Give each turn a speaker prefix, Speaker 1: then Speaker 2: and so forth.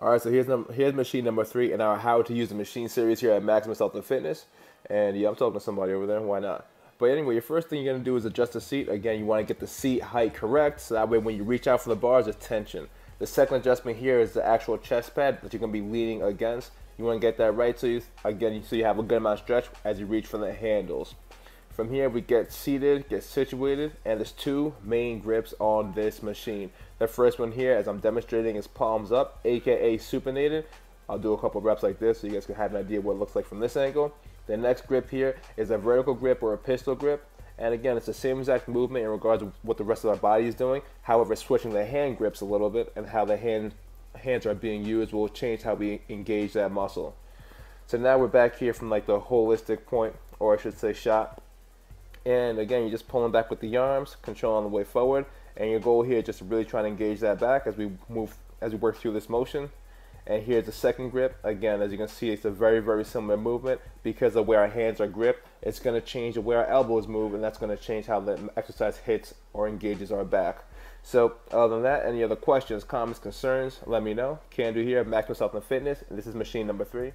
Speaker 1: All right, so here's num- here's machine number three in our how to use the machine series here at Maximus Health and Fitness. And yeah, I'm talking to somebody over there. Why not? But anyway, your first thing you're gonna do is adjust the seat. Again, you want to get the seat height correct, so that way when you reach out for the bars, there's tension. The second adjustment here is the actual chest pad that you're gonna be leaning against. You want to get that right, so you again, so you have a good amount of stretch as you reach for the handles. From here, we get seated, get situated, and there's two main grips on this machine. The first one here, as I'm demonstrating, is palms up, aka supinated. I'll do a couple reps like this so you guys can have an idea what it looks like from this angle. The next grip here is a vertical grip or a pistol grip. And again, it's the same exact movement in regards to what the rest of our body is doing. However, switching the hand grips a little bit and how the hand hands are being used will change how we engage that muscle. So now we're back here from like the holistic point, or I should say shot. And again, you're just pulling back with the arms, control on the way forward. And your goal here is just really try to engage that back as we move, as we work through this motion. And here's the second grip. Again, as you can see, it's a very, very similar movement because of where our hands are gripped. It's going to change the way our elbows move, and that's going to change how the exercise hits or engages our back. So, other than that, any other questions, comments, concerns, let me know. Can do here Maximus Health and Fitness. This is machine number three.